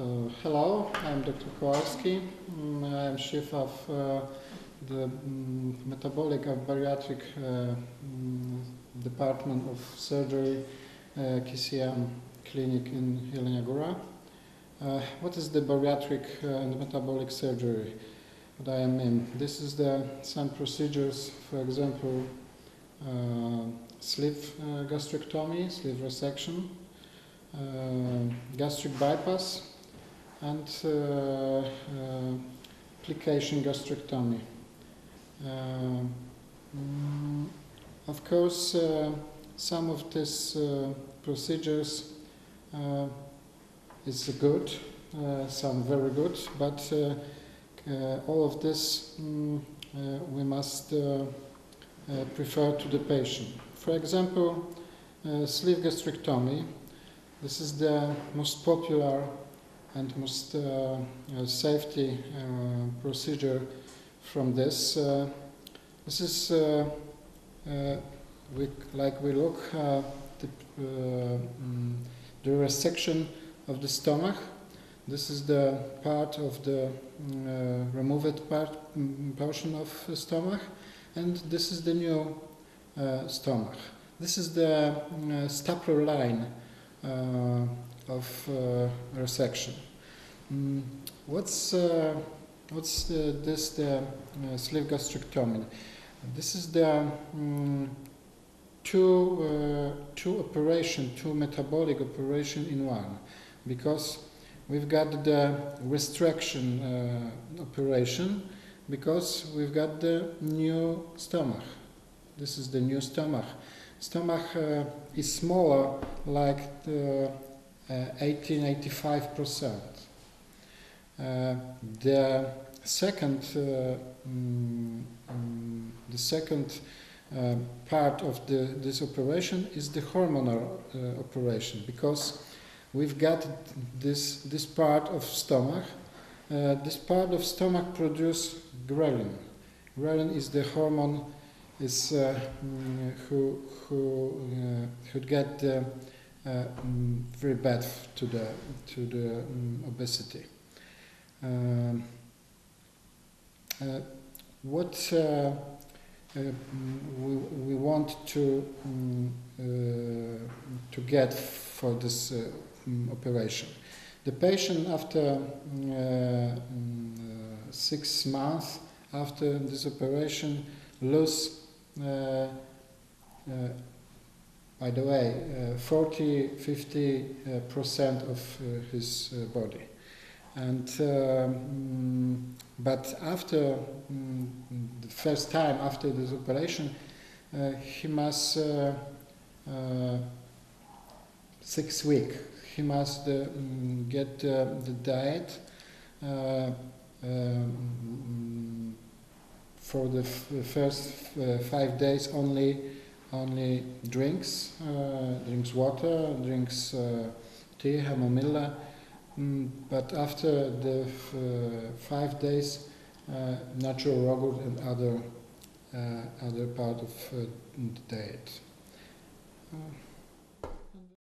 Uh, hello, I'm Dr. Kowalski. Mm, I'm chief of uh, the mm, metabolic and bariatric uh, mm, department of surgery, uh, KCM clinic in Jelenia Góra. Uh, what is the bariatric uh, and metabolic surgery? What I mean, this is the some procedures, for example, uh, sleeve gastrectomy, sleeve resection, gastric bypass, and uh, uh, plication gastrectomy. Uh, of course, some of these procedures is good, some very good, but all of this mm, we must uh, prefer to the patient. For example, uh, sleeve gastrectomy. This is the most popular and most uh, uh, safety uh, procedure from this. This is we, like we look the, mm, the resection of the stomach. This is the part of the mm, uh, removed part, mm, portion of the stomach, and this is the new uh, stomach. This is the mm, uh, stapler line of uh, resection. Mm, what's uh, what's the, this the uh, sleeve gastrectomy? This is the mm, two two operation, two metabolic operation in one, because we've got the restriction operation because we've got the new stomach. This is the new stomach. Stomach uh, is smaller, like the 1885 percent. Uh, the second, uh, mm, mm, the second uh, part of the, this operation is the hormonal uh, operation because we've got this this part of stomach. Uh, this part of stomach produces ghrelin. Ghrelin is the hormone is uh, mm, who who uh, who get the, uh, mm, very bad to the to the mm, obesity. Um, uh, what uh, uh, we, we want to um, to get for this mm, operation. The patient after mm, mm, six months after this operation lose uh, uh, by the way, uh, 40 50 uh, percent of uh, his uh, body. And um, but after mm, the first time after this operation, uh, he must uh, six week. He must mm, get the diet um, for the f- first five days only only drinks uh, drinks water drinks uh, tea chamomilla. Mm, but after the uh, five days natural yogurt and other other part of the diet